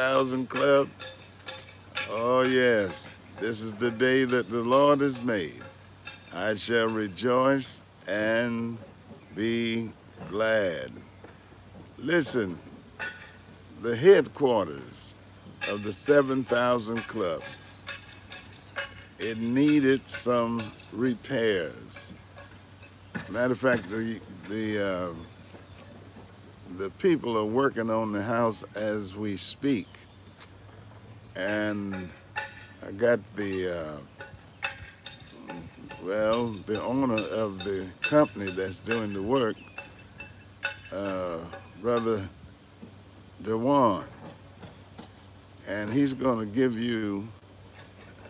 7,000 Club. Oh, yes, this is the day that the Lord has made. I shall rejoice and be glad. Listen, the headquarters of the 7,000 Club, it needed some repairs. Matter of fact, the, the, uh, the people are working on the house as we speak. And I got the, uh, well, the owner of the company that's doing the work, uh, Brother Dewan. And he's going to give you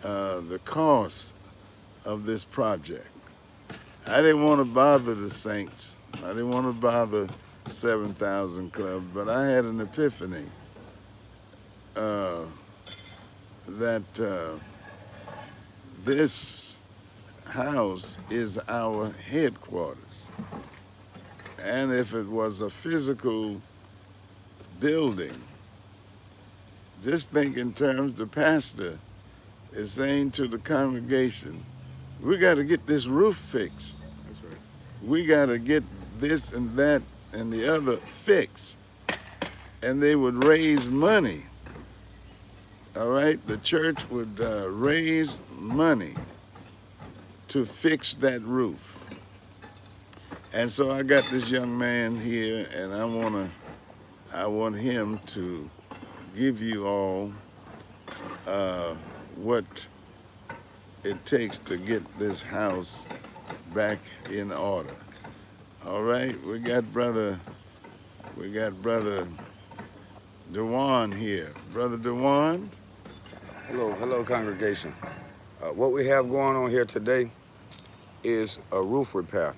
uh, the cost of this project. I didn't want to bother the Saints. I didn't want to bother 7,000 Club, but I had an epiphany uh, that uh, this house is our headquarters. And if it was a physical building, just think in terms the pastor is saying to the congregation, we got to get this roof fixed. That's right. We got to get this and that and the other fixed. And they would raise money. All right? The church would uh, raise money to fix that roof. And so I got this young man here and I want to I want him to give you all uh, what it takes to get this house back in order. All right, we got brother, we got brother Dewan here. Brother Dewan, Hello, hello, congregation. Uh, what we have going on here today is a roof repair.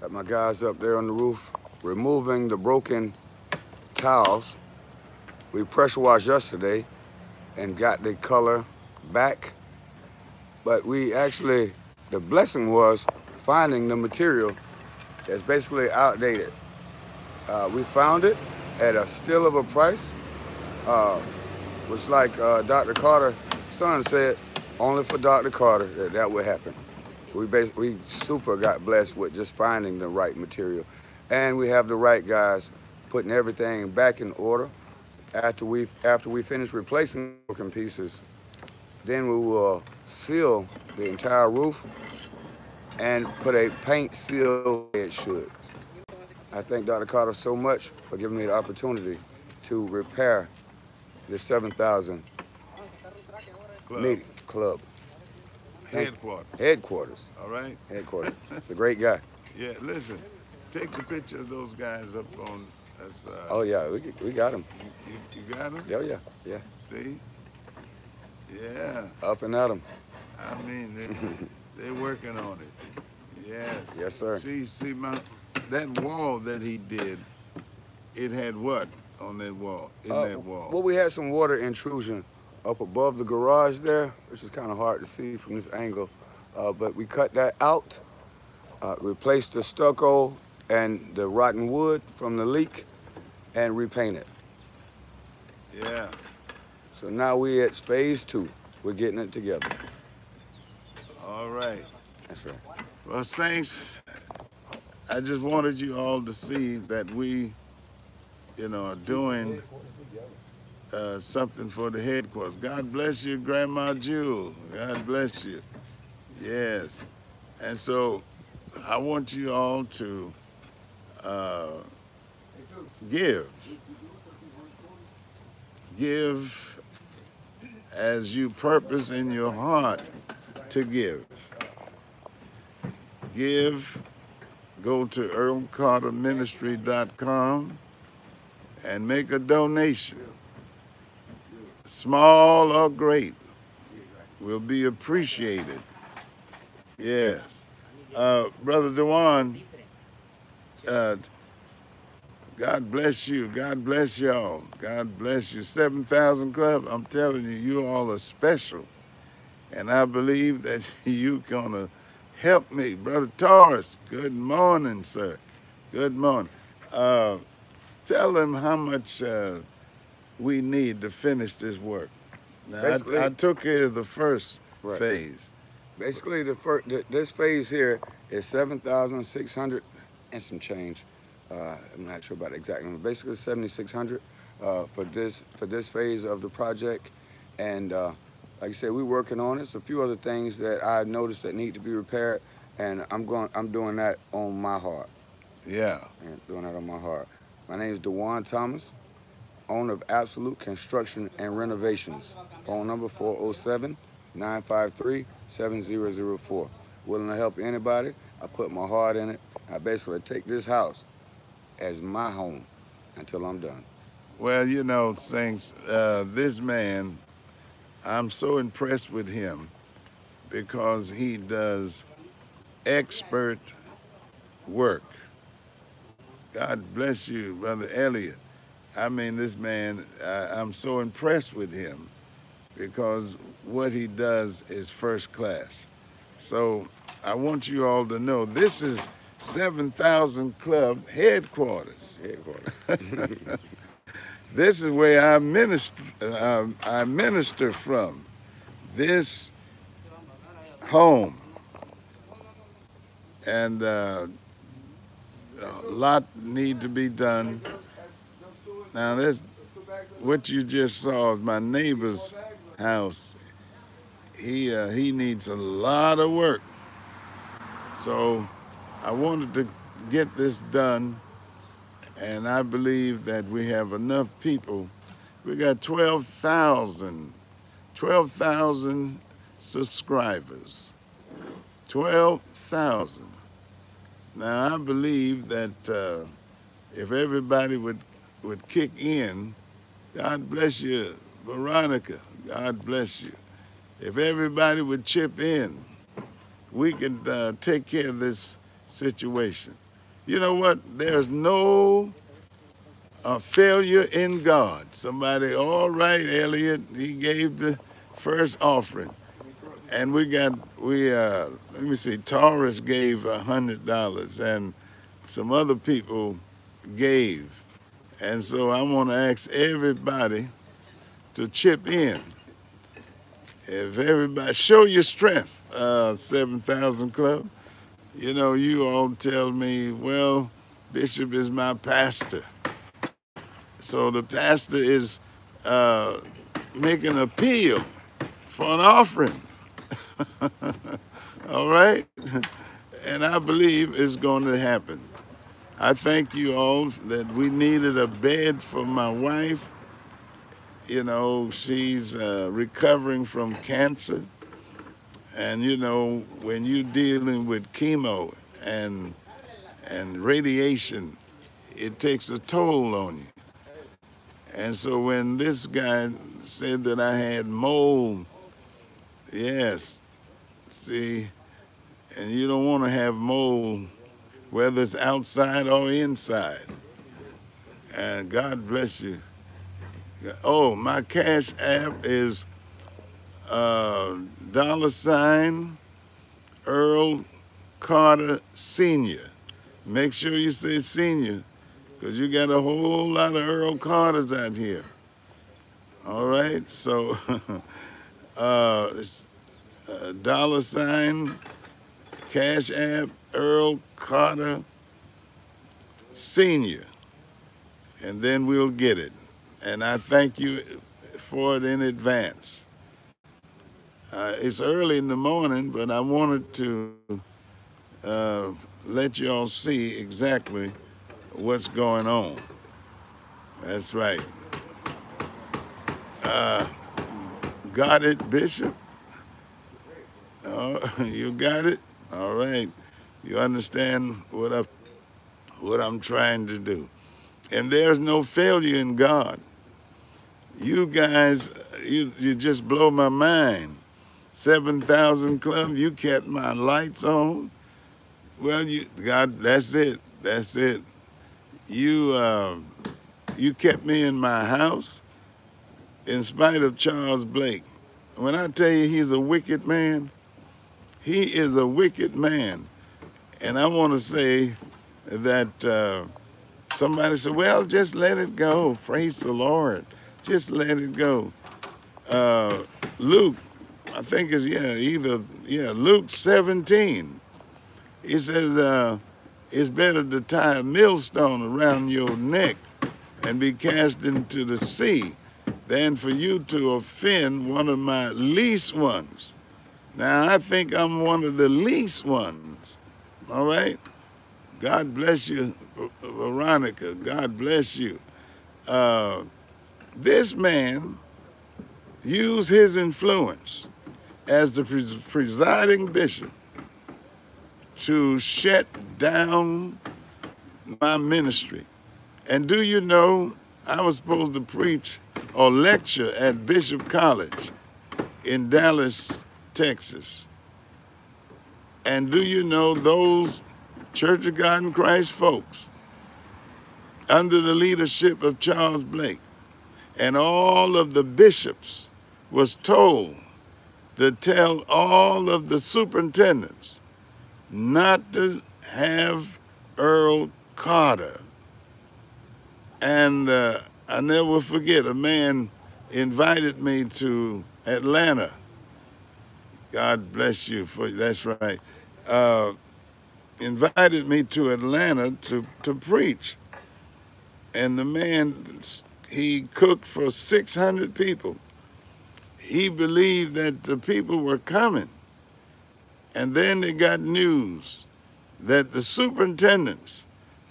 Got my guys up there on the roof removing the broken tiles. We pressure washed yesterday and got the color back. But we actually, the blessing was finding the material that's basically outdated. Uh, we found it at a still of a price, uh, which like uh, Dr. Carter's son said, only for Dr. Carter that that would happen. We basically we super got blessed with just finding the right material. And we have the right guys putting everything back in order. After we after we finish replacing broken pieces, then we will seal the entire roof and put a paint seal it should. I thank Dr. Carter so much for giving me the opportunity to repair the 7,000 Club. meeting club headquarters. headquarters. All right? Headquarters. It's a great guy. Yeah, listen, take a picture of those guys up on, that's, uh, Oh yeah, we, we got him. you, you got them? Yeah, yeah, yeah. See? Yeah, Up and at him. I mean, they, they're working on it. Yes. Yes, sir. See, see, my, that wall that he did, it had what on that wall, in Uh, that wall? Well, we had some water intrusion up above the garage there, which is kind of hard to see from this angle. Uh, but we cut that out, uh, replaced the stucco and the rotten wood from the leak, and repainted. Yeah. So now we at phase two. We're getting it together. All right. That's right. Well, Saints, I just wanted you all to see that we, you know, doing uh, something for the headquarters. God bless you, Grandma Jewel. God bless you. Yes. And so I want you all to uh, give. Give as you purpose in your heart to give give, go to earlcarterministry.com and make a donation. Small or great will be appreciated. Yes. Uh, Brother Dewan, uh, God bless you. God bless y'all. God bless you. 7,000 Club, I'm telling you, you all are special. And I believe that you're gonna help me. Brother Taurus, good morning, sir. Good morning. Uh, tell them how much uh, we need to finish this work. Now, I, I took care of the first Right. phase. Basically, the first this phase here is seven thousand six hundred and some change. Uh, I'm not sure about the exact number. Basically, seventy six hundred uh, for this for this phase of the project, and uh, like I said, we're working on it. It's a few other things that I noticed that need to be repaired, and I'm going. I'm doing that on my heart. Yeah. and doing that on my heart. My name is Dewan Thomas, owner of Absolute Construction and Renovations. Phone number 407 953 7004. Willing to help anybody. I put my heart in it. I basically take this house as my home until I'm done. Well, you know, Saints, uh, this man, I'm so impressed with him because he does expert work. God bless you, Brother Elliot. I mean, this man, I, I'm so impressed with him because what he does is first class. So I want you all to know this is 7,000 Club headquarters. Headquarters. This is where I minister, um, I minister from. This home. And uh, a lot need to be done. Now, this, what you just saw is my neighbor's house. He, uh, he needs a lot of work. So I wanted to get this done and I believe that we have enough people. We got 12,000, 12,000 subscribers. 12,000. Now I believe that uh, if everybody would would kick in, God bless you, Veronica. God bless you. If everybody would chip in, we could uh, take care of this situation. You know what? There's no uh, failure in God. Somebody, all right, Elliot, he gave the first offering. And we got, we, uh, let me see, Taurus gave a $100 and some other people gave. And so I want to ask everybody to chip in. If everybody, show your strength, uh, 7,000 Club. You know, you all tell me, well, Bishop is my pastor. So the pastor is uh, making an appeal for an offering. all right? And I believe it's going to happen. I thank you all that we needed a bed for my wife. You know, she's uh, recovering from cancer. And you know, when you're dealing with chemo and and radiation, it takes a toll on you. And so when this guy said that I had mold, yes, see, and you don't want to have mold, whether it's outside or inside. And God bless you. Oh, my cash app is uh, dollar sign Earl Carter Senior. Make sure you say senior, because you got a whole lot of Earl Carters out here. All right, so uh, uh, dollar sign Cash App Earl Carter Senior, and then we'll get it. And I thank you for it in advance. Uh, it's early in the morning, but I wanted to uh, let you all see exactly what's going on. That's right. Uh, got it, Bishop? Oh, you got it? All right. You understand what I, what I'm trying to do. And there's no failure in God. You guys, you, you just blow my mind. 7,000 club, you kept my lights on. Well, you, God, that's it. That's it. You, uh, you kept me in my house in spite of Charles Blake. When I tell you he's a wicked man, he is a wicked man. And I want to say that uh, somebody said, well, just let it go. Praise the Lord. Just let it go. Uh, Luke, I think is yeah, either, yeah, Luke 17. He says, uh, it's better to tie a millstone around your neck and be cast into the sea than for you to offend one of my least ones. Now, I think I'm one of the least ones, all right? God bless you, Veronica. God bless you. Uh, this man used his influence as the presiding bishop to shut down my ministry. And do you know, I was supposed to preach or lecture at Bishop College in Dallas, Texas. And do you know those Church of God in Christ folks under the leadership of Charles Blake and all of the bishops was told to tell all of the superintendents not to have Earl Carter. And uh, I never forget, a man invited me to Atlanta. God bless you for that's right. Uh, invited me to Atlanta to, to preach. And the man, he cooked for 600 people. He believed that the people were coming. And then they got news that the superintendents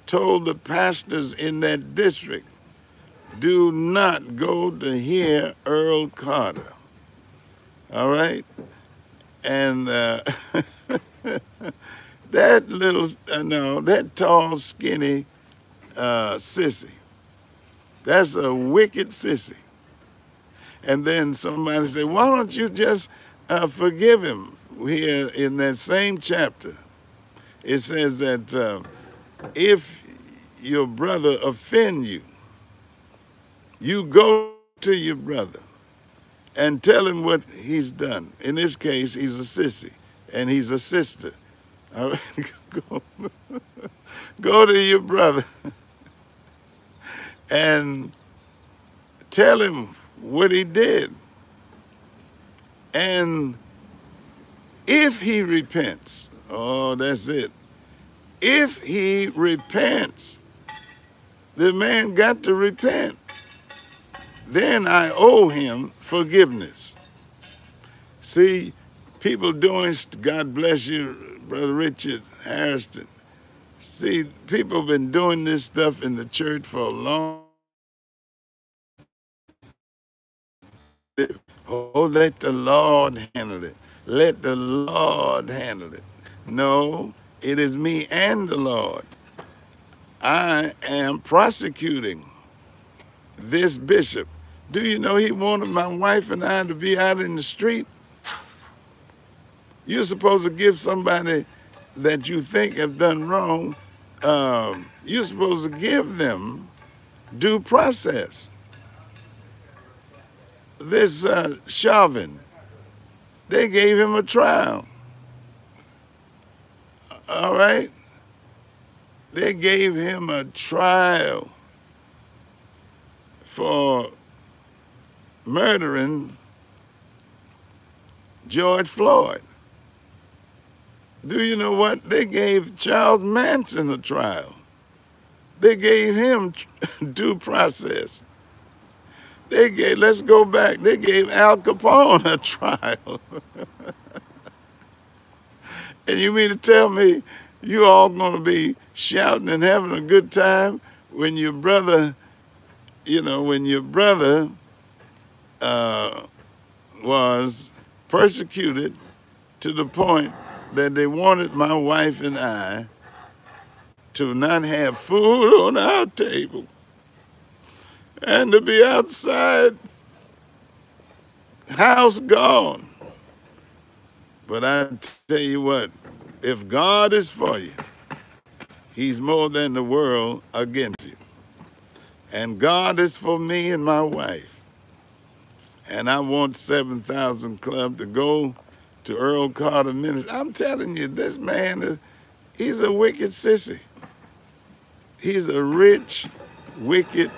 told the pastors in that district do not go to hear Earl Carter. All right? And uh, that little, uh, no, that tall, skinny uh, sissy, that's a wicked sissy. And then somebody said, why don't you just uh, forgive him? Here in that same chapter, it says that uh, if your brother offend you, you go to your brother and tell him what he's done. In this case, he's a sissy and he's a sister. go, to your brother and tell him what he did. And if he repents, oh, that's it. If he repents, the man got to repent then I owe him forgiveness. See, people doing, God bless you, Brother Richard Harrison. See, people have been doing this stuff in the church for a long Oh, let the Lord handle it. Let the Lord handle it. No, it is me and the Lord. I am prosecuting this bishop. Do you know he wanted my wife and I to be out in the street? You're supposed to give somebody that you think have done wrong, um, you're supposed to give them due process. This uh, Chauvin, they gave him a trial. All right? They gave him a trial for murdering George Floyd. Do you know what? They gave Charles Manson a trial. They gave him due process. They gave, let's go back, they gave Al Capone a trial. and you mean to tell me you all gonna be shouting and having a good time when your brother, you know, when your brother uh, was persecuted to the point that they wanted my wife and I to not have food on our table and to be outside, house gone. But I tell you what, if God is for you, he's more than the world against you. And God is for me and my wife and I want 7,000 Club to go to Earl Carter Ministry. I'm telling you, this man, is, he's a wicked sissy. He's a rich, wicked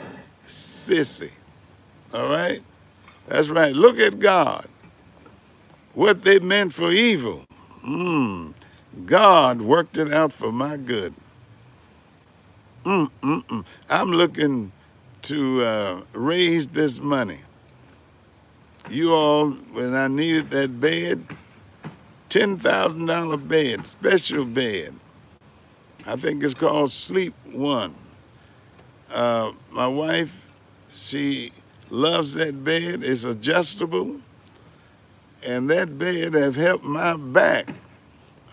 sissy. All right? That's right. Look at God. What they meant for evil. Mm. God worked it out for my good. Mm, mm, mm. I'm looking to uh, raise this money. You all, when I needed that bed, $10,000 bed, special bed. I think it's called Sleep One. Uh, my wife, she loves that bed. It's adjustable. And that bed have helped my back.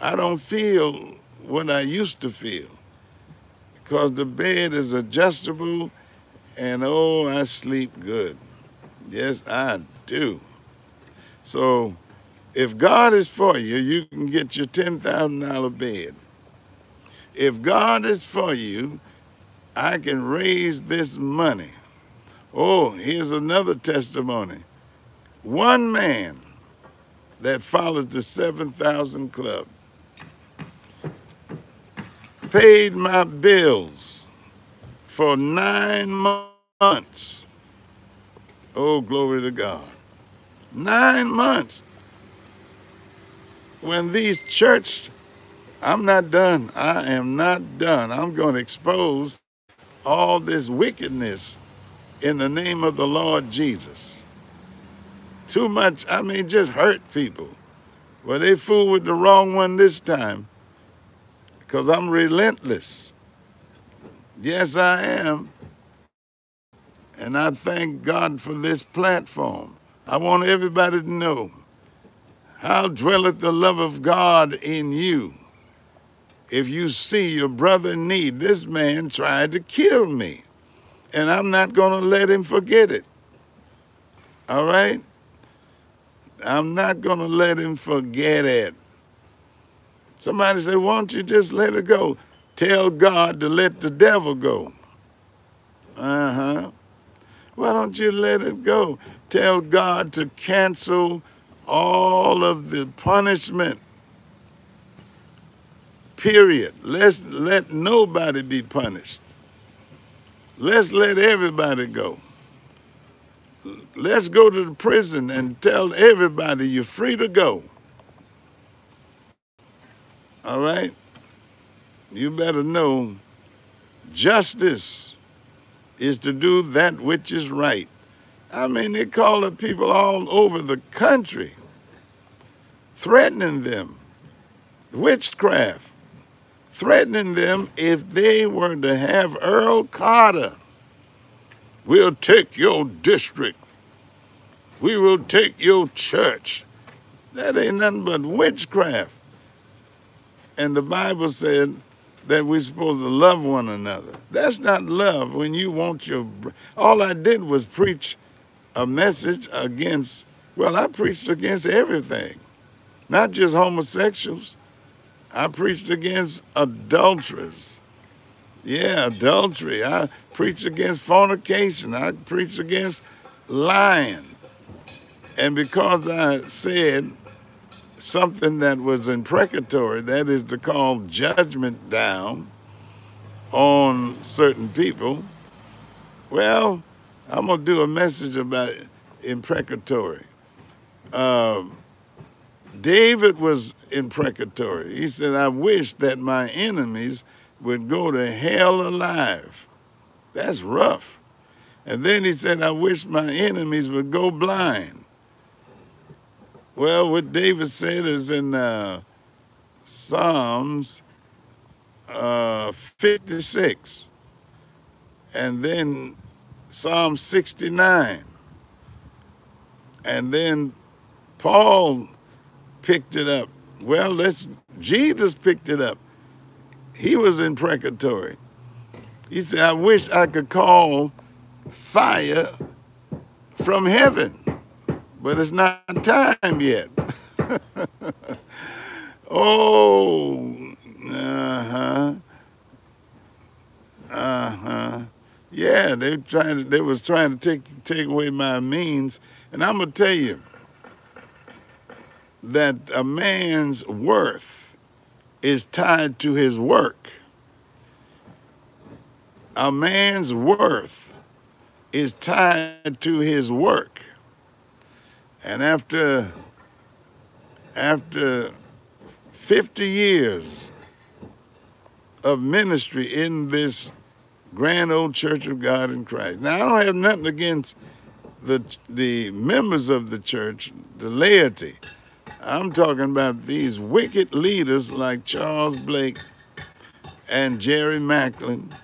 I don't feel what I used to feel because the bed is adjustable and oh, I sleep good. Yes, I do. So if God is for you, you can get your $10,000 bed. If God is for you, I can raise this money. Oh, here's another testimony. One man that followed the 7,000 Club paid my bills for nine months. Oh, glory to God. Nine months. When these church, I'm not done. I am not done. I'm going to expose all this wickedness in the name of the Lord Jesus. Too much, I mean, just hurt people. Well, they fooled with the wrong one this time because I'm relentless. Yes, I am. And I thank God for this platform. I want everybody to know how dwelleth the love of God in you if you see your brother in need. This man tried to kill me, and I'm not going to let him forget it. All right? I'm not going to let him forget it. Somebody said, why don't you just let it go? Tell God to let the devil go. Uh-huh. Why don't you let it go? Tell God to cancel all of the punishment period. Let's let nobody be punished. Let's let everybody go. Let's go to the prison and tell everybody you're free to go. All right? You better know justice is to do that which is right. I mean, they call the people all over the country, threatening them, witchcraft threatening them if they were to have Earl Carter. We'll take your district. We will take your church. That ain't nothing but witchcraft. And the Bible said that we're supposed to love one another. That's not love when you want your. All I did was preach a message against, well, I preached against everything, not just homosexuals. I preached against adulterers. Yeah, adultery. I preached against fornication. I preached against lying. And because I said something that was imprecatory, that is to call judgment down on certain people, well, I'm to do a message about imprecatory. Um, David was imprecatory. He said, I wish that my enemies would go to hell alive. That's rough. And then he said, I wish my enemies would go blind. Well, what David said is in uh, Psalms uh, 56 and then Psalm 69. And then Paul picked it up. Well, let's, Jesus picked it up. He was imprecatory. He said, I wish I could call fire from heaven, but it's not time yet. oh, uh-huh. Uh-huh. Yeah, they trying to, they was trying to take take away my means. And I'm gonna tell you, that a man's worth is tied to his work. A man's worth is tied to his work. And after after 50 years of ministry in this grand old church of God in Christ. Now I don't have nothing against the the members of the church, the laity. I'm talking about these wicked leaders like Charles Blake and Jerry Macklin.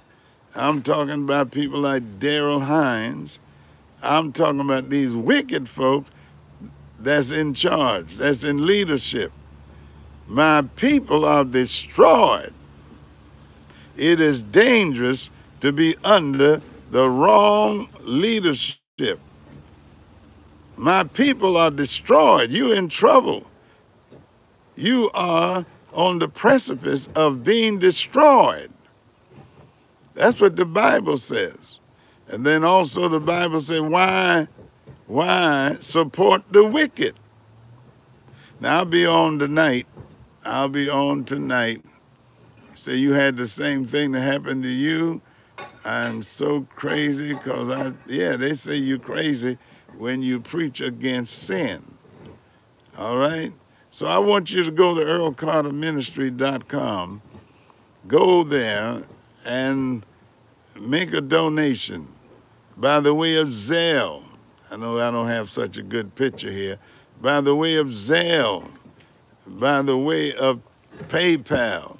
I'm talking about people like Darrell Hines. I'm talking about these wicked folks that's in charge, that's in leadership. My people are destroyed. It is dangerous to be under the wrong leadership. My people are destroyed. You're in trouble. You are on the precipice of being destroyed. That's what the Bible says. And then also the Bible says, why, why support the wicked? Now I'll be on tonight. I'll be on tonight. Say you had the same thing that happened to you. I'm so crazy because I, yeah, they say you're crazy when you preach against sin. All right? So I want you to go to earlcarterministry.com, go there and make a donation by the way of Zelle. I know I don't have such a good picture here. By the way of Zelle, by the way of PayPal,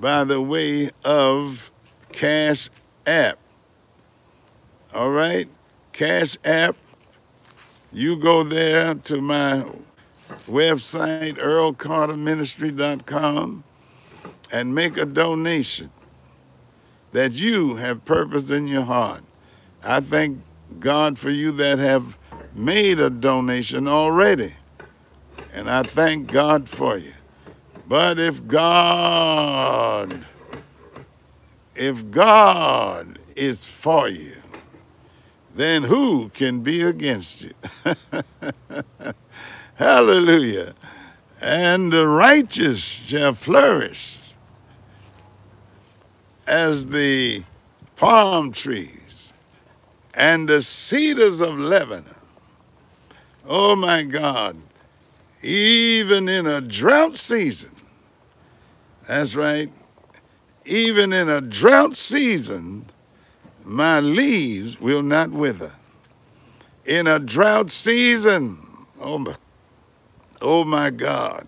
by the way of Cash App. All right? Cash App. You go there to my website, earlcarterministry.com, and make a donation that you have purpose in your heart. I thank God for you that have made a donation already. And I thank God for you. But if God, if God is for you, then who can be against you? Hallelujah. And the righteous shall flourish as the palm trees and the cedars of Lebanon. Oh my God, even in a drought season, that's right, even in a drought season, my leaves will not wither. In a drought season, oh my, oh my God,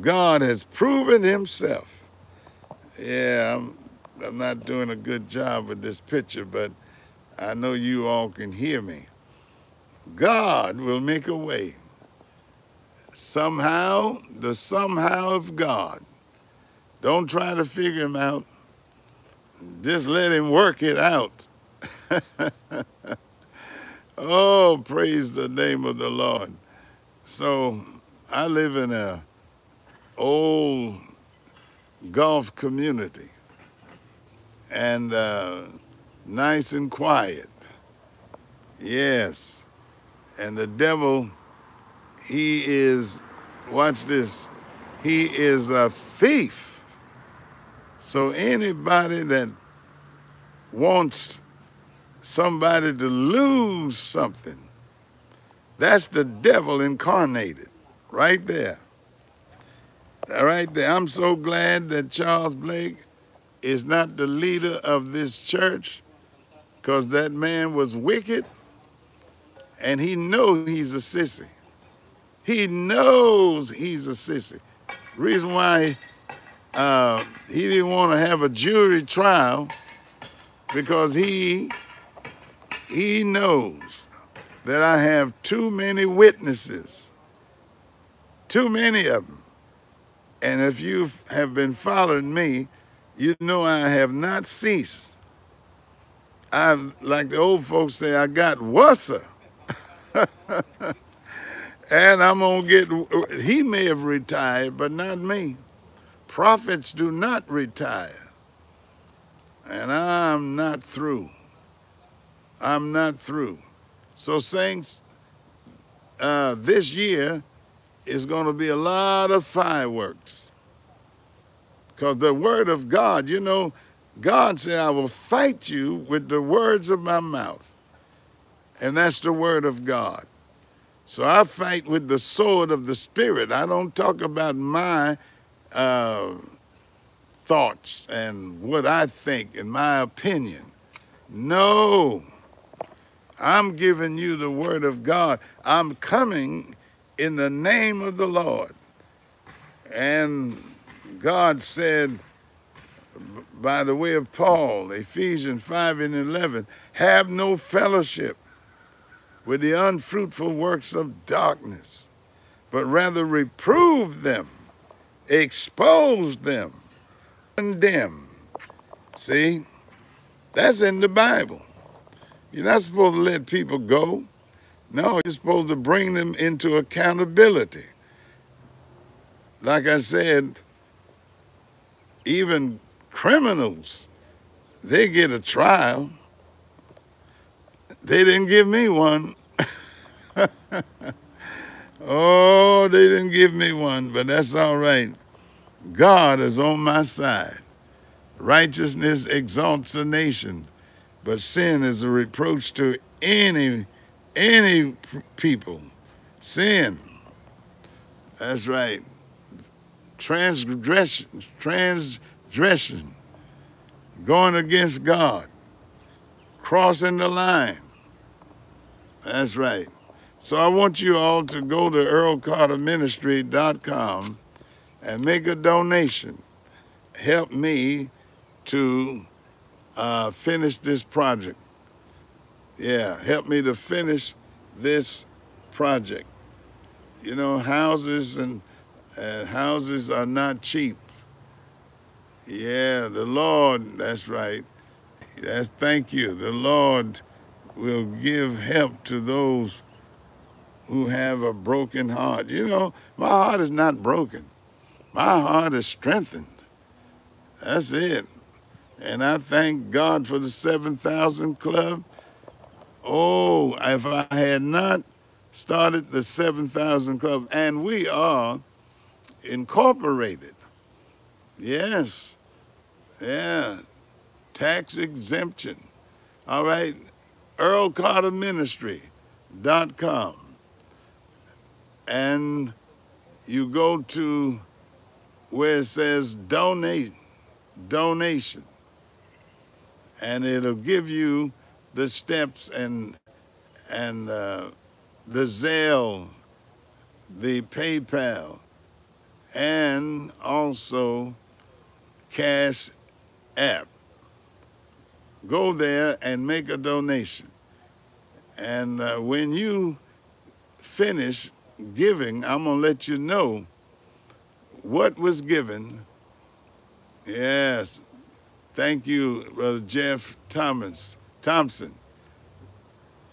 God has proven himself. Yeah, I'm, I'm not doing a good job with this picture, but I know you all can hear me. God will make a way. Somehow, the somehow of God. Don't try to figure him out. Just let him work it out. oh, praise the name of the Lord. So I live in a old golf community and uh, nice and quiet. Yes. And the devil, he is, watch this, he is a thief. So anybody that wants somebody to lose something, that's the devil incarnated right there. Right there. I'm so glad that Charles Blake is not the leader of this church because that man was wicked and he knows he's a sissy. He knows he's a sissy. Reason why uh, he didn't want to have a jury trial because he he knows that I have too many witnesses, too many of them. And if you have been following me, you know I have not ceased. I, like the old folks say, I got wusser. and I'm gonna get, he may have retired, but not me. Prophets do not retire. And I'm not through. I'm not through. So saints, uh, this year is going to be a lot of fireworks. Because the word of God, you know, God said, I will fight you with the words of my mouth. and that's the word of God. So I fight with the sword of the spirit. I don't talk about my uh, thoughts and what I think and my opinion. No, I'm giving you the word of God. I'm coming in the name of the Lord. And God said, by the way of Paul, Ephesians 5 and 11, have no fellowship with the unfruitful works of darkness, but rather reprove them, expose them, condemn. See, that's in the Bible. You're not supposed to let people go. No, you're supposed to bring them into accountability. Like I said, even criminals, they get a trial. They didn't give me one. oh, they didn't give me one, but that's all right. God is on my side. Righteousness exalts a nation, but sin is a reproach to any any people. Sin. That's right. Transgression, transgression, going against God, crossing the line. That's right. So I want you all to go to earlcarterministry.com and make a donation. Help me to uh, finish this project. Yeah, help me to finish this project. You know, houses and uh, houses are not cheap. Yeah, the Lord, that's right. That's thank you. The Lord will give help to those who have a broken heart. You know, my heart is not broken. My heart is strengthened. That's it. And I thank God for the 7,000 Club. Oh, if I had not started the 7,000 Club, and we are incorporated. Yes. Yeah. Tax exemption. All right. EarlCarterMinistry.com. And you go to where it says donate, donation. And it'll give you the steps and and uh, the Zelle, the PayPal, and also Cash App. Go there and make a donation. And uh, when you finish giving, I'm going to let you know what was given. Yes. Thank you, Brother Jeff Thomas Thompson.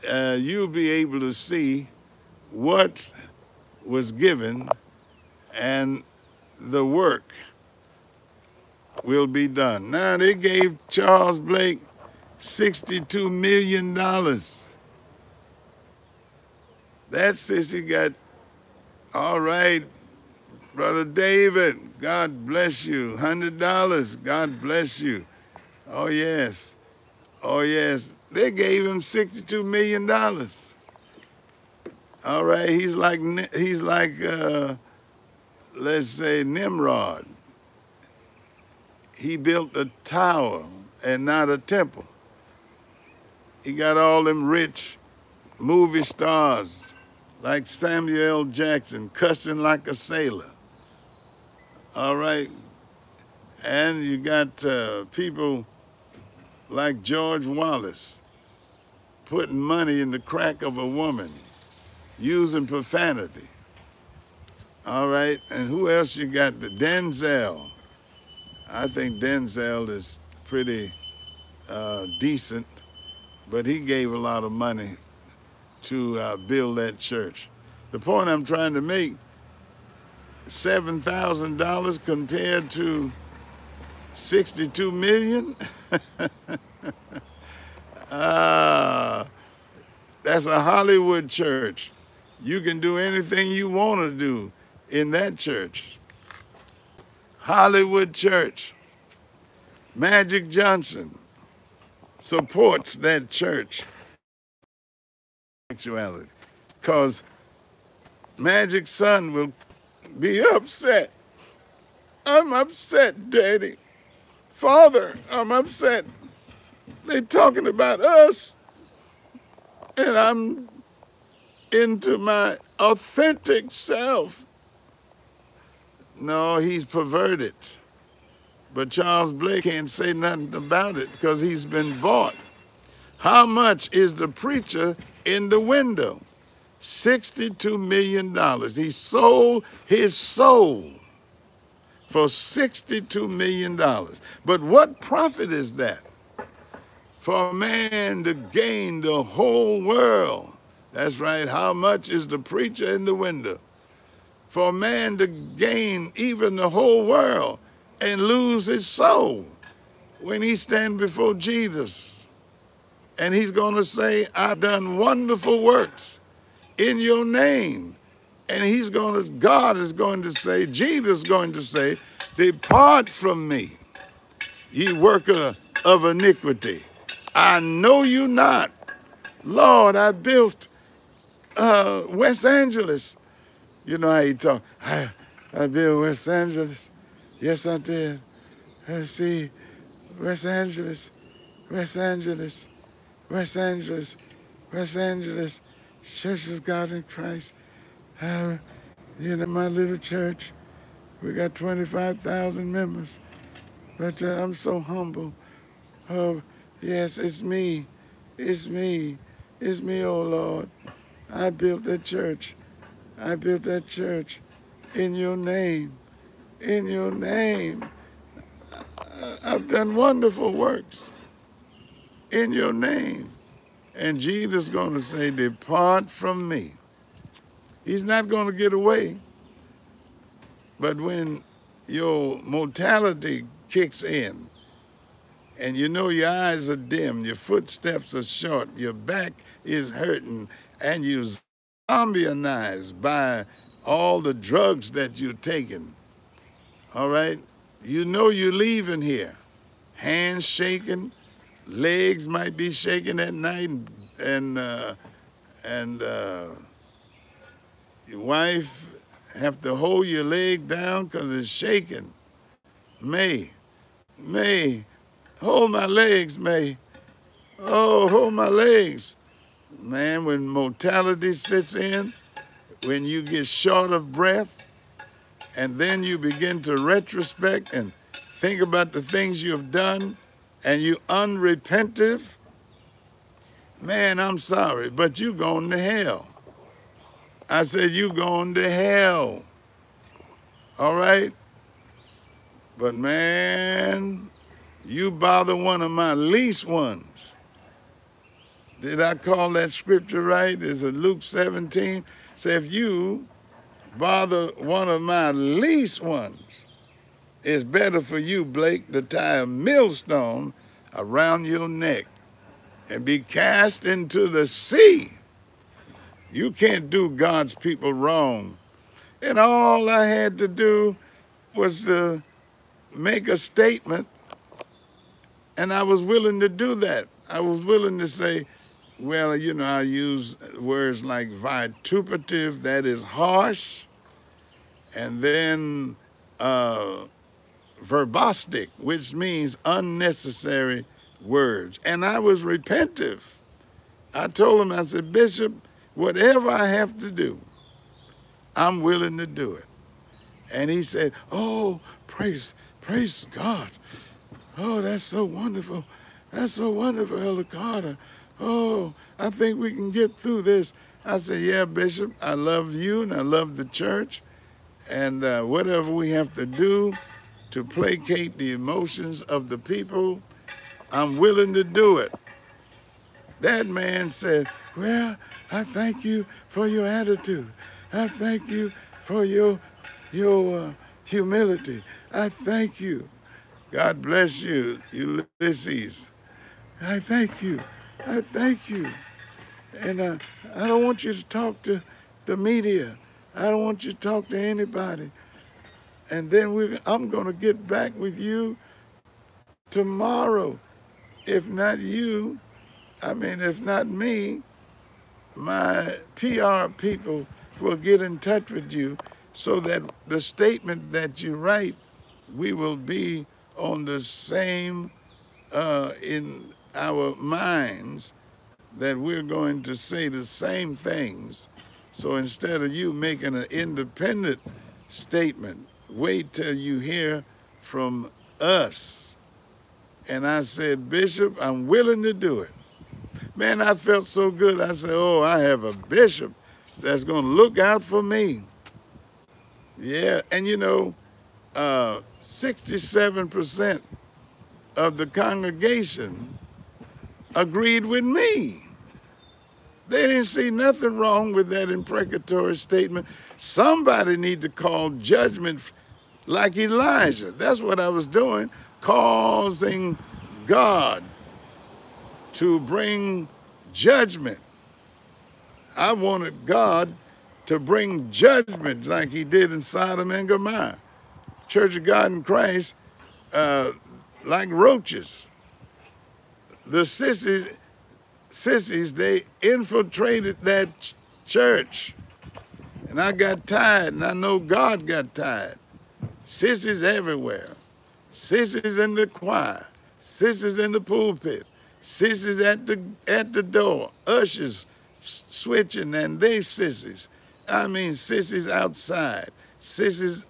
Uh, you'll be able to see what was given and the work will be done. Now, they gave Charles Blake $62 million. That sissy got, all right, Brother David, God bless you. $100, God bless you. Oh, yes. Oh, yes. They gave him $62 million. All right, he's like, he's like, uh, let's say Nimrod. He built a tower and not a temple. He got all them rich movie stars like Samuel L. Jackson cussing like a sailor. All right. And you got uh, people like George Wallace putting money in the crack of a woman, using profanity. All right, and who else you got? The Denzel. I think Denzel is pretty uh, decent, but he gave a lot of money to uh, build that church. The point I'm trying to make, $7,000 compared to 62 million? ah, that's a Hollywood church. You can do anything you want to do in that church. Hollywood Church. Magic Johnson supports that church. Sexuality. Because Magic Son will be upset. I'm upset, Daddy. Father, I'm upset. They're talking about us. And I'm into my authentic self. No, he's perverted. But Charles Blake can't say nothing about it because he's been bought. How much is the preacher in the window? $62 million. He sold his soul for $62 million. But what profit is that? For a man to gain the whole world. That's right. How much is the preacher in the window? For a man to gain even the whole world and lose his soul when he stand before Jesus. And he's going to say, I've done wonderful works in your name. And he's going to, God is going to say, Jesus is going to say, depart from me, ye worker of iniquity. I know you not. Lord, I built uh, West Angeles. You know how he talk. I, I built West Angeles. Yes, I did. I see West Angeles, West Angeles, West Angeles, West Angeles, Church of God in Christ. Uh, you know, my little church, we got 25,000 members. But uh, I'm so humble. Oh, yes, it's me. It's me. It's me, oh Lord. I built that church. I built that church in your name in your name. I've done wonderful works in your name. And Jesus is going to say, depart from me. He's not going to get away. But when your mortality kicks in, and you know your eyes are dim, your footsteps are short, your back is hurting, and you're zombieized by all the drugs that you're taking, all right? You know you're leaving here. Hands shaking, legs might be shaking at night, and uh, and uh, your wife have to hold your leg down because it's shaking. Mae, Mae, hold my legs, Mae. Oh, hold my legs. Man, when mortality sits in, when you get short of breath, and then you begin to retrospect and think about the things you have done and you unrepentive, man, I'm sorry, but you going to hell. I said, you going to hell. All right? But man, you bother one of my least ones. Did I call that scripture right? Is it Luke 17? Say, if you bother one of my least ones, it's better for you, Blake, to tie a millstone around your neck and be cast into the sea. You can't do God's people wrong. And all I had to do was to make a statement, and I was willing to do that. I was willing to say, well, you know, I use words like vituperative, that is harsh, and then uh, verbostic, which means unnecessary words. And I was repentive. I told him, I said, Bishop, whatever I have to do, I'm willing to do it. And he said, Oh, praise, praise God. Oh, that's so wonderful. That's so wonderful, Elder Carter oh, I think we can get through this. I said, yeah, Bishop, I love you and I love the church. And uh, whatever we have to do to placate the emotions of the people, I'm willing to do it. That man said, well, I thank you for your attitude. I thank you for your, your uh, humility. I thank you. God bless you, Ulysses. I thank you. I thank you. And uh, I don't want you to talk to the media. I don't want you to talk to anybody. And then we, I'm going to get back with you tomorrow. If not you, I mean, if not me, my PR people will get in touch with you so that the statement that you write, we will be on the same uh, in our minds that we're going to say the same things. So instead of you making an independent statement, wait till you hear from us. And I said, Bishop, I'm willing to do it. Man, I felt so good. I said, oh, I have a bishop that's going to look out for me. Yeah, and you know, 67% uh, of the congregation agreed with me. They didn't see nothing wrong with that imprecatory statement. Somebody need to call judgment like Elijah. That's what I was doing, causing God to bring judgment. I wanted God to bring judgment like he did in Sodom and Gomorrah. Church of God in Christ, uh, like roaches. The sissies, sissies, they infiltrated that ch church. And I got tired, and I know God got tired. Sissies everywhere. Sissies in the choir. Sissies in the pulpit. Sissies at the at the door. Ushers switching and they sissies. I mean sissies outside. Sissies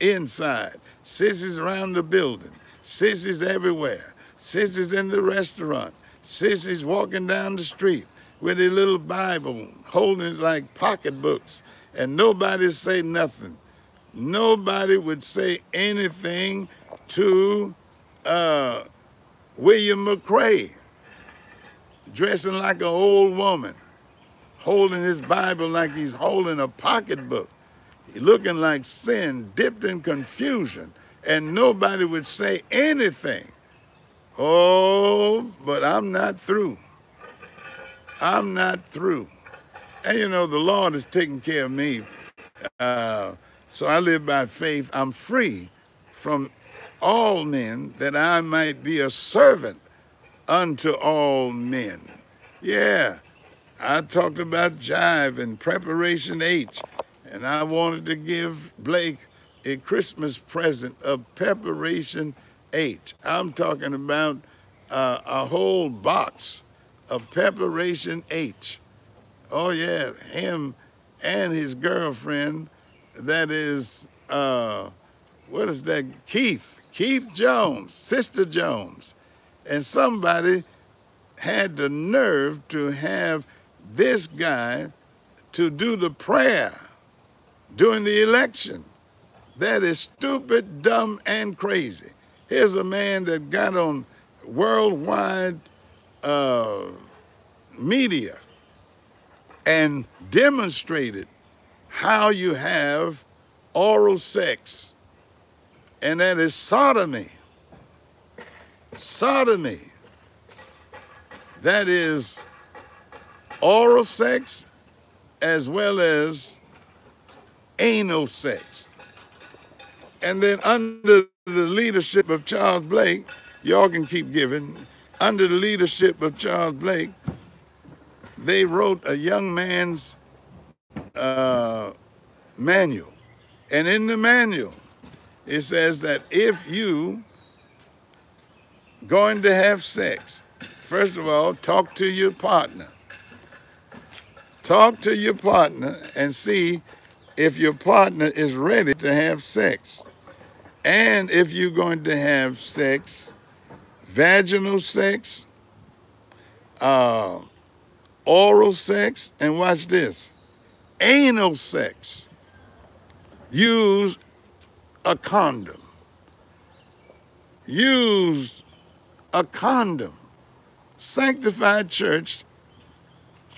inside. Sissies around the building. Sissies everywhere. Sissies in the restaurant. Sissies walking down the street with a little Bible, holding it like pocketbooks, and nobody say nothing. Nobody would say anything to uh, William McRae, dressing like an old woman, holding his Bible like he's holding a pocketbook looking like sin, dipped in confusion, and nobody would say anything. Oh, but I'm not through. I'm not through. And you know, the Lord is taking care of me. Uh, so I live by faith. I'm free from all men that I might be a servant unto all men. Yeah, I talked about jive and preparation H. And I wanted to give Blake a Christmas present of Preparation H. I'm talking about uh, a whole box of Preparation H. Oh yeah, him and his girlfriend, that is, uh, what is that, Keith, Keith Jones, Sister Jones. And somebody had the nerve to have this guy to do the prayer during the election. That is stupid, dumb, and crazy. Here's a man that got on worldwide uh, media and demonstrated how you have oral sex, and that is sodomy. Sodomy. That is oral sex as well as anal sex. And then under the leadership of Charles Blake, y'all can keep giving, under the leadership of Charles Blake, they wrote a young man's uh, manual. And in the manual, it says that if you going to have sex, first of all, talk to your partner. Talk to your partner and see if your partner is ready to have sex. And if you're going to have sex, vaginal sex, uh, oral sex, and watch this, anal sex, use a condom. Use a condom. Sanctified church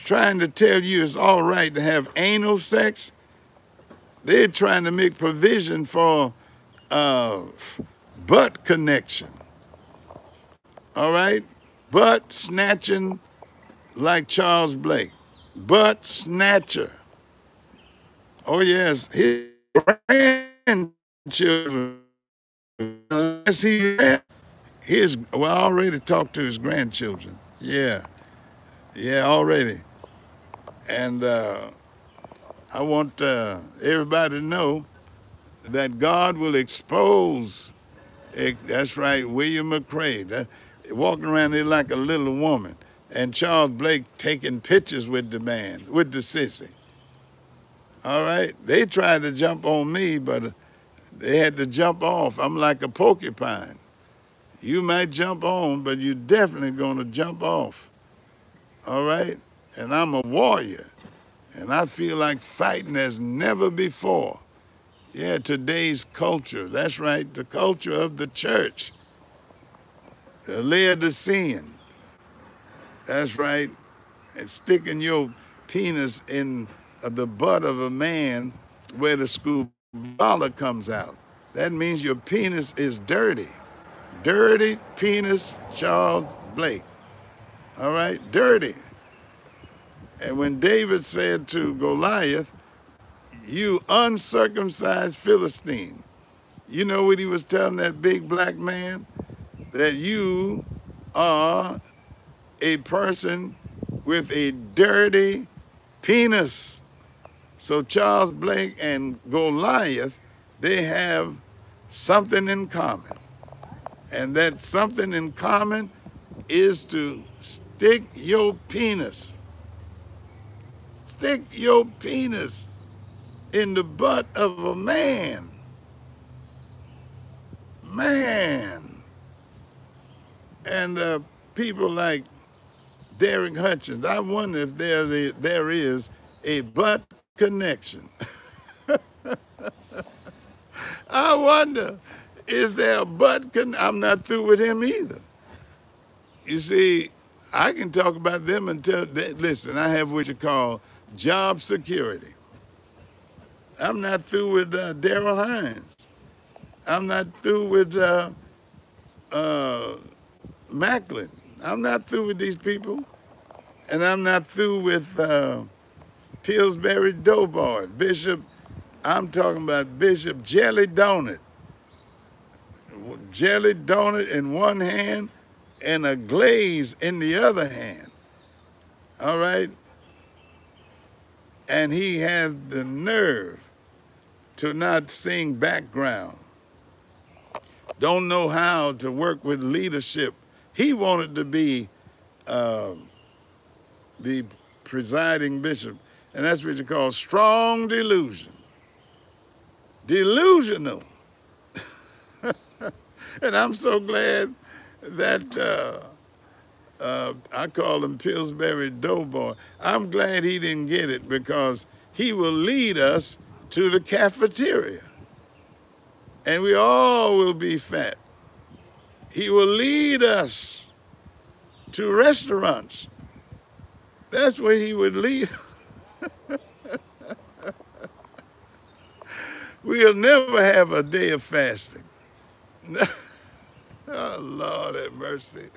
trying to tell you it's all right to have anal sex they're trying to make provision for uh, butt connection. All right? Butt snatching like Charles Blake. Butt snatcher. Oh, yes. His grandchildren. Unless he his, well, I already talked to his grandchildren. Yeah. Yeah, already. And uh, I want uh, everybody to know that God will expose. That's right, William McCrae, that, walking around there like a little woman, and Charles Blake taking pictures with the man, with the sissy. All right, they tried to jump on me, but they had to jump off. I'm like a porcupine. You might jump on, but you're definitely going to jump off. All right, and I'm a warrior, and I feel like fighting as never before. Yeah, today's culture. That's right, the culture of the church. The Laodicean. That's right. And sticking your penis in the butt of a man where the scubala comes out. That means your penis is dirty. Dirty penis, Charles Blake. All right, dirty. And when David said to Goliath, you uncircumcised Philistine. You know what he was telling that big black man? That you are a person with a dirty penis. So Charles Blake and Goliath, they have something in common. And that something in common is to stick your penis. Stick your penis in the butt of a man. Man. And uh, people like Derek Hutchins, I wonder if there's a, there is a butt connection. I wonder, is there a butt con- I'm not through with him either. You see, I can talk about them until, they, listen, I have what you call job security. I'm not through with uh, Darrell Hines. I'm not through with uh, uh, Macklin. I'm not through with these people. And I'm not through with uh, Pillsbury Doughboy, Bishop, I'm talking about Bishop Jelly Donut. Jelly donut in one hand and a glaze in the other hand. All right? And he had the nerve to not sing background. Don't know how to work with leadership. He wanted to be um, the presiding bishop, and that's what you call strong delusion. Delusional. and I'm so glad that uh, uh, I call him Pillsbury Doughboy. I'm glad he didn't get it because he will lead us to the cafeteria. And we all will be fat. He will lead us to restaurants. That's where he would lead. we'll never have a day of fasting. oh, Lord have mercy.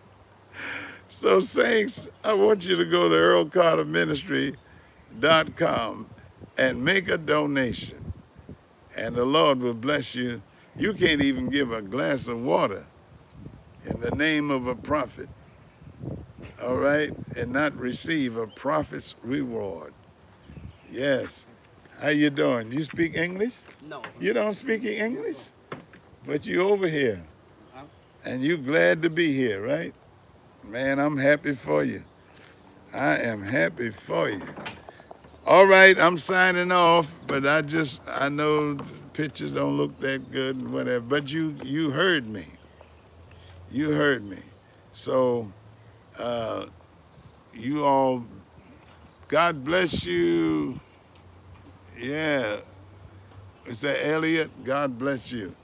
So, saints, I want you to go to earlcarterministry.com and make a donation. And the Lord will bless you. You can't even give a glass of water in the name of a prophet, all right, and not receive a prophet's reward. Yes. How you doing? You speak English? No. You don't speak English? But you over here. And you glad to be here, right? Man, I'm happy for you. I am happy for you. All right, I'm signing off, but I just I know the pictures don't look that good and whatever. But you you heard me. You heard me. So uh you all God bless you. Yeah. That Elliot? God bless you.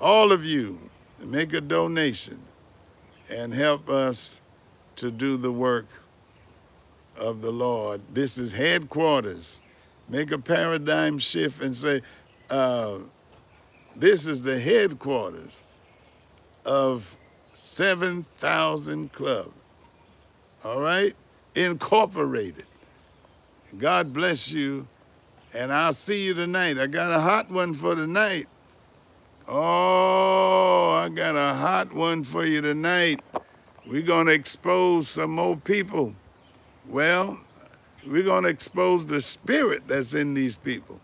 All of you, make a donation and help us to do the work of the Lord. This is headquarters. Make a paradigm shift and say, uh, this is the headquarters of 7,000 Club. All right? Incorporated. God bless you. And I'll see you tonight. I got a hot one for tonight. Oh, I got a hot one for you tonight. We're going to expose some more people. Well, We're going to expose the spirit that's in these people.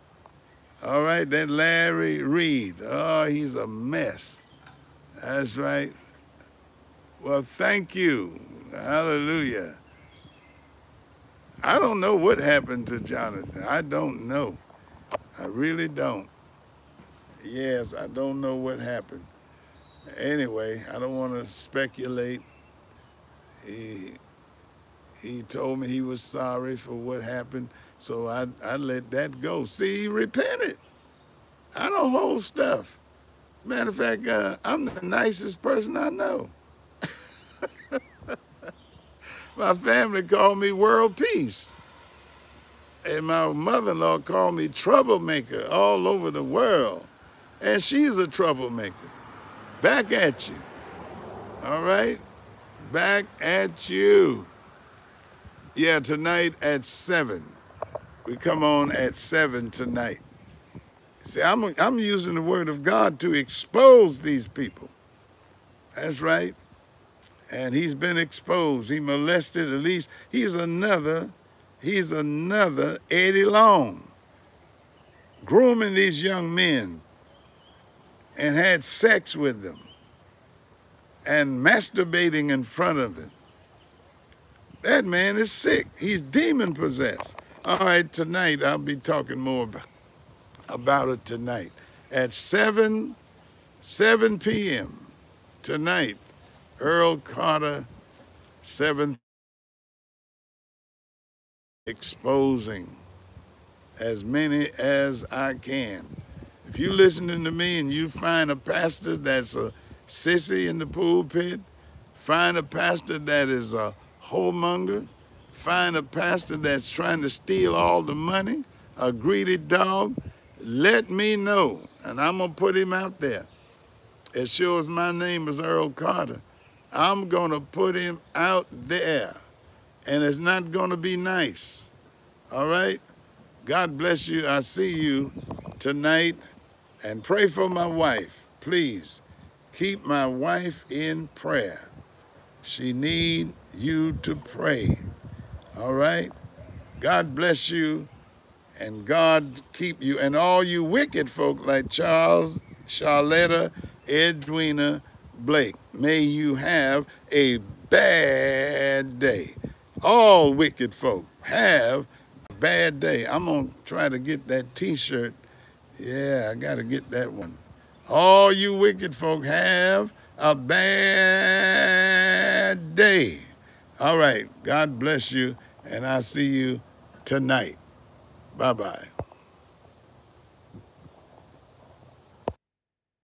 All right, that Larry Reed. Oh, he's a mess. That's right. Well, thank you. Hallelujah. I don't know what happened to Jonathan. I don't know. I really don't. Yes, I don't know what happened. Anyway, I don't want to speculate. He, he told me he was sorry for what happened, so I, I let that go. See, he repented. I don't hold stuff. Matter of fact, uh, I'm the nicest person I know. My family called me world peace. And my mother-in-law called me troublemaker all over the world. And she's a troublemaker. Back at you. All right? Back at you. Yeah, tonight at 7. We come on at 7 tonight. See, I'm, I'm using the word of God to expose these people. That's right. And he's been exposed. He molested at least, he's another, he's another Eddie Long. Grooming these young men and had sex with them and masturbating in front of them. That man is sick. He's demon possessed. All right, tonight I'll be talking more about, about it tonight. At 7, 7 p.m. tonight, Earl Carter, 7th, exposing as many as I can. If you're listening to me and you find a pastor that's a sissy in the pulpit, find a pastor that is a whoremonger, find a pastor that's trying to steal all the money, a greedy dog, let me know, and I'm gonna put him out there. As sure as my name is Earl Carter, I'm gonna put him out there, and it's not gonna be nice. All right? God bless you. I see you tonight, and pray for my wife, please. Keep my wife in prayer. She need you to pray. All right? God bless you and God keep you. And all you wicked folk like Charles, Charletta, Edwina, Blake, may you have a bad day. All wicked folk have a bad day. I'm going to try to get that t-shirt. Yeah, I got to get that one. All you wicked folk have a bad day. All right. God bless you. And I'll see you tonight. Bye-bye.